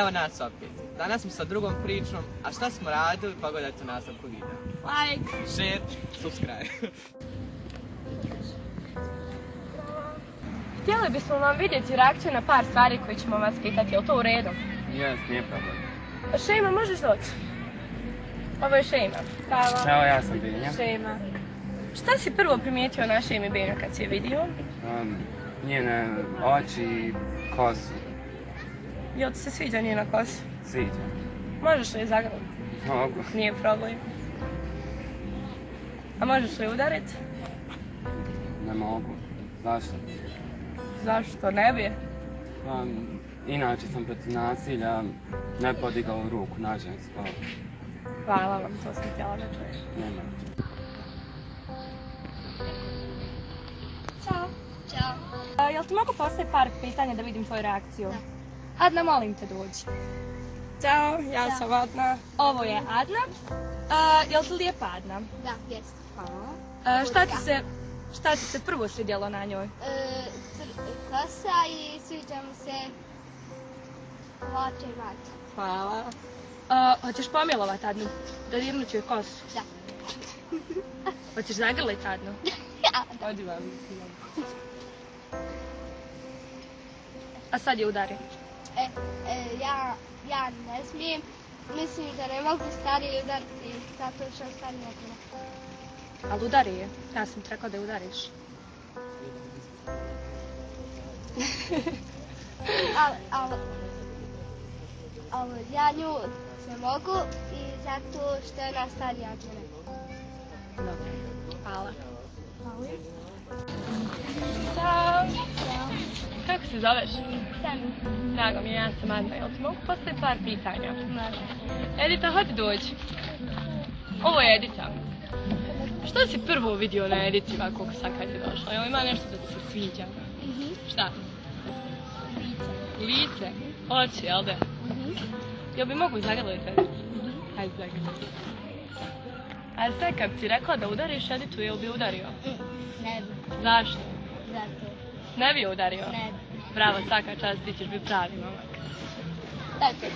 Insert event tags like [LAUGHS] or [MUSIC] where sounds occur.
Evo nas opet. Danas smo sa drugom pričom, a šta smo radili pogledajte u nastavku videa. Like. Share, subscribe. [LAUGHS] Htjeli bismo vam vidjeti reakciju na par stvari koje ćemo vas pitati, je li to u redu? Jes, nije problem. Šema, možeš doći? Ovo je Šema. Pravo. Evo ja sam Binja. Šema. Šta si prvo primijetio na Šemi Benju kad si je vidio? Um, njene oči i kosu. Jel ti se sviđa njena kosa? Sviđa. Možeš li je zagrliti? Mogu. Nije problem. A možeš li udariti? Ne mogu. Zašto? Zašto ne bi? Um, inače sam protiv nasilja ne podigao ruku na žensko. Hvala vam, to sam htjela da čuješ. Nema. Ćao. Ćao. jel ti mogu postaviti par pitanja da vidim tvoju reakciju? Adna, molim te dođi. Ćao, ja sam Adna. Ovo je Adna. A, jel ti lijepa Adna? Da, jest. Hvala. A, šta ti se, šta ti se prvo svidjelo na njoj? E, kosa i sviđa mi se hlače vrat. Hvala. A, hoćeš pomilovat Adnu? Da ću joj kosu? Da. [LAUGHS] Hoćeš zagrlit Adnu? [LAUGHS] Ja, Odi vam. A sad je udari. Ja, ja ne smijem. Mislim da ne mogu stariji udariti zato što stari ne treba. Ali udari je. Ja sam ti rekao da je udariš. [LAUGHS] Ali, ali, ali ja nju ne mogu i zato što je ona starija od mene. Dobro. Hvala. Hvala. Se zoveš? Sam. Drago mi je, ja sam Adna. Jel ti mogu postaviti par pitanja? Edita, hodi dođi. Ovo je Edita. Što si prvo vidio na Editi ovako sad kad je došla? Jel ima nešto da ti se sviđa? Šta? Lice. Oči, jel da? Jel bi mogu zagrliti Editu? Hajde zagrliti. A sad kad ti rekla da udariš Editu, jel bi udario? Ne bi, Zašto? zato. Ne bi udario? Ne bi. Bravo, svaka čast, ti ćeš biti pravi momak. Tako.